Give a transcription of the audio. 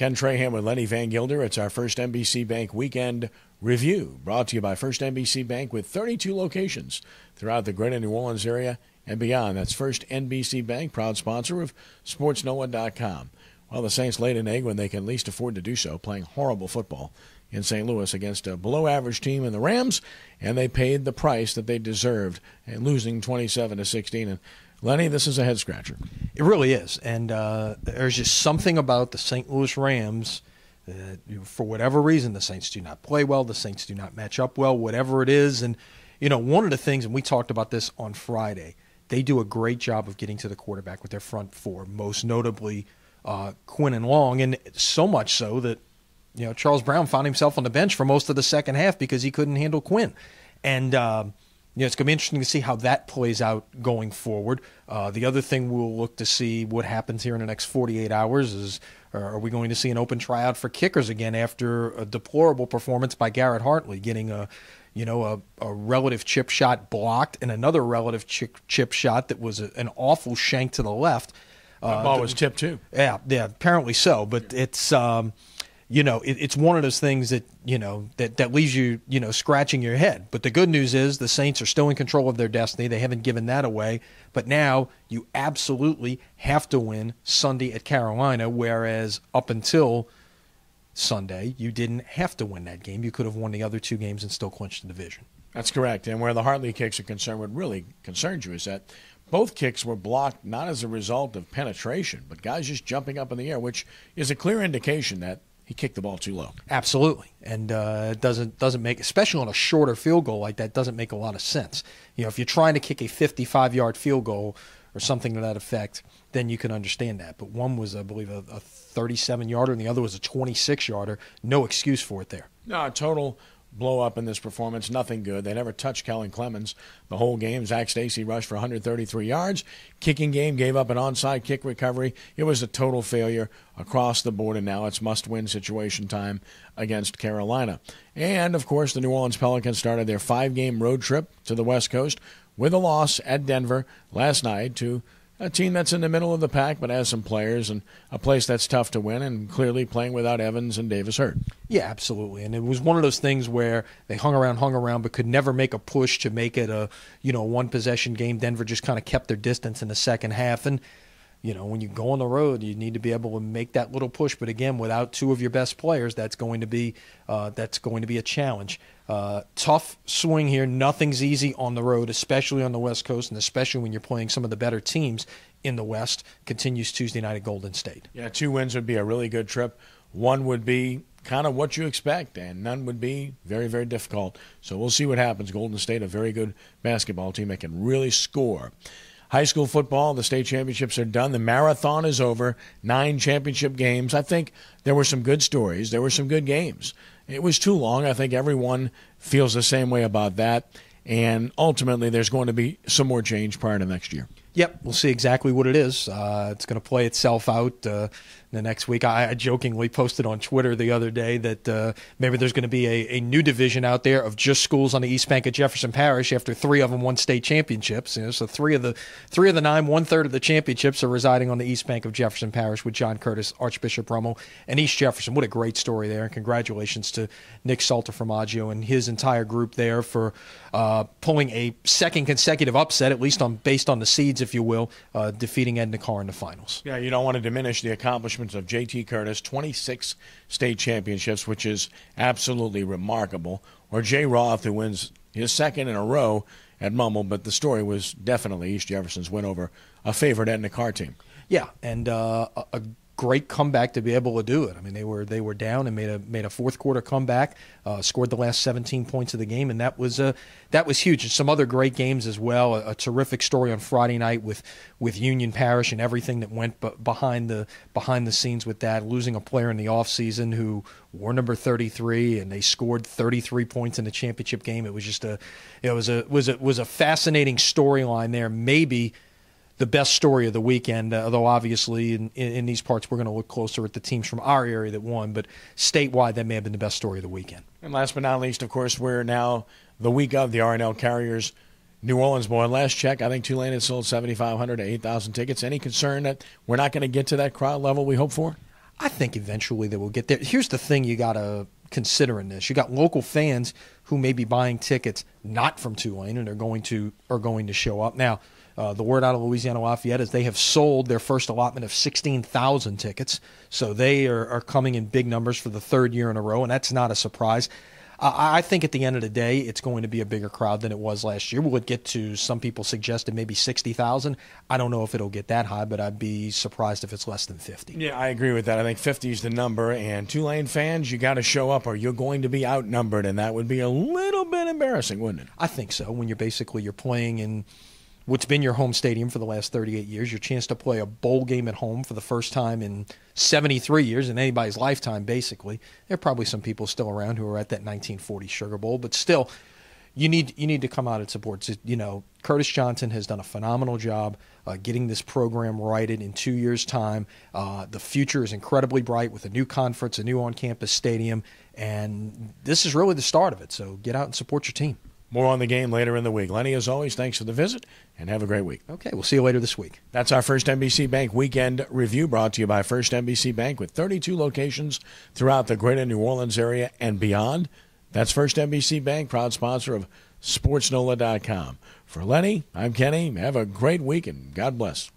Ken Trahan with Lenny Vangilder. It's our first NBC Bank weekend review brought to you by First NBC Bank with 32 locations throughout the greater New Orleans area and beyond. That's First NBC Bank, proud sponsor of SportsNola.com. Well, the Saints laid an egg when they can least afford to do so, playing horrible football in St. Louis against a below average team in the Rams, and they paid the price that they deserved, losing 27 to 16. And Lenny, this is a head scratcher. It really is, and uh, there's just something about the St. Louis Rams. For whatever reason, the Saints do not play well. The Saints do not match up well. Whatever it is, and you know, one of the things, and we talked about this on Friday. They do a great job of getting to the quarterback with their front four, most notably uh, Quinn and Long, and so much so that you know Charles Brown found himself on the bench for most of the second half because he couldn't handle Quinn, and. Uh, you know, it's going to be interesting to see how that plays out going forward. Uh, the other thing we'll look to see what happens here in the next 48 hours is are we going to see an open tryout for kickers again after a deplorable performance by Garrett Hartley, getting a you know a, a relative chip shot blocked and another relative chip, chip shot that was a, an awful shank to the left. Uh, ball was tipped too. Yeah, yeah, apparently so. But it's um, you know, it, it's one of those things that you know that that leaves you you know scratching your head. But the good news is the Saints are still in control of their destiny. They haven't given that away. But now you absolutely have to win Sunday at Carolina, whereas up until Sunday you didn't have to win that game. You could have won the other two games and still clinched the division. That's correct. And where the Hartley kicks are concerned, what really concerns you is that both kicks were blocked not as a result of penetration, but guys just jumping up in the air, which is a clear indication that he kicked the ball too low. Absolutely, and uh, it doesn't doesn't make, especially on a shorter field goal like that, doesn't make a lot of sense. You know, if you're trying to kick a 55 yard field goal or something to that effect, then you can understand that. But one was, I believe, a, a 37 yarder, and the other was a 26 yarder. No excuse for it there. No, total blow up in this performance. Nothing good. They never touched Kellen Clemens the whole game. Zac Stacy rushed for 133 yards. Kicking game gave up an onside kick recovery. It was a total failure across the board, and now it's must win situation time against Carolina. And, of course, the New Orleans Pelicans started their five game road trip to the West Coast with a loss at Denver last night to a team that's in the middle of the pack but has some players and a place that's tough to win and clearly playing without Evans and Davis hurt. Yeah, absolutely. And it was one of those things where they hung around, hung around, but could never make a push to make it a you know one possession game. Denver just kind of kept their distance in the second half and. You know, when you go on the road, you need to be able to make that little push. But again, without two of your best players, that's going to be uh, that's going to be a challenge. Uh, tough swing here. Nothing's easy on the road, especially on the West Coast, and especially when you're playing some of the better teams in the West. Continues Tuesday night at Golden State. Yeah, two wins would be a really good trip. One would be kind of what you expect, and none would be very, very difficult. So we'll see what happens. Golden State, a very good basketball team that can really score. High school football, the state championships are done. The marathon is over. Nine championship games. I think there were some good stories. There were some good games. It was too long. I think everyone feels the same way about that. And ultimately, there's going to be some more change prior to next year. Yep, we'll see exactly what it is. Uh, it's going to play itself out. Uh, the next week. I, I, jokingly posted on Twitter the other day that uh, maybe there's going to be a, a, new division out there of just schools on the East Bank of Jefferson Parish after three of them won state championships. You know, so three of the three of the nine, one third of the championships are residing on the East Bank of Jefferson Parish with John Curtis, Archbishop Rummel, and East Jefferson. What a great story there! And congratulations to Nick Saltaformaggio and his entire group there for uh, pulling a second consecutive upset, at least on based on the seeds, if you will, uh, defeating Edna Karr in the finals. Yeah, you don't want to diminish the accomplishment accomplishments of J.T. Curtis 26 state championships, which is absolutely remarkable, or Jay Roth, who wins his second in a row at Rummel, but the story was definitely East Jefferson's win over a favorite Edna Karr team. Yeah, and uh, a great comeback to be able to do it. I mean, they were they were down and made a made a fourth quarter comeback, uh, scored the last 17 points of the game, and that was uh, that was huge. And some other great games as well. A, a, terrific story on Friday night with with Union Parish and everything that went b- behind the behind the scenes with that. Losing a player in the offseason who wore number 33 and they scored 33 points in the championship game. It was just a it was a was a was a fascinating storyline there. Maybe the best story of the weekend. Uh, although obviously in, in, these parts we're going to look closer at the teams from our area that won, but statewide that may have been the best story of the weekend. And last but not least, of course, we're now the week of the R+L Carriers. New Orleans boy. Last check, I think Tulane had sold 7,500 to 8,000 tickets. Any concern that we're not going to get to that crowd level we hope for? I think eventually they will get there. Here's the thing you got to consider in this: you got local fans who may be buying tickets not from Tulane and are going to are going to show up now. Uh, the word out of Louisiana Lafayette is they have sold their first allotment of 16,000 tickets. So they are, are coming in big numbers for the third year in a row, and that's not a surprise. I think at the end of the day, it's going to be a bigger crowd than it was last year. Will it get to some people suggested maybe 60,000? I don't know if it'll get that high, but I'd be surprised if it's less than 50. Yeah, I agree with that. I think 50 is the number. And Tulane fans, you got to show up or you're going to be outnumbered. And that would be a little bit embarrassing, wouldn't it? I think so. When you're basically you're playing in what's been your home stadium for the last 38 years, your chance to play a bowl game at home for the first time in 73 years in anybody's lifetime, basically. There are probably some people still around who are at that 1940 Sugar Bowl, but still, you need you need to come out and support. You know, Curtis Johnson has done a phenomenal job uh, getting this program righted in two years' time. Uh, the future is incredibly bright with a new conference, a new on-campus stadium, and this is really the start of it. So get out and support your team. More on the game later in the week. Lenny, as always, thanks for the visit and have a great week. Okay, we'll see you later this week. That's our First NBC Bank weekend review brought to you by First NBC Bank with 32 locations throughout the greater New Orleans area and beyond. That's First NBC Bank, proud sponsor of SportsNola.com. For Lenny, I'm Kenny. Have a great week and God bless.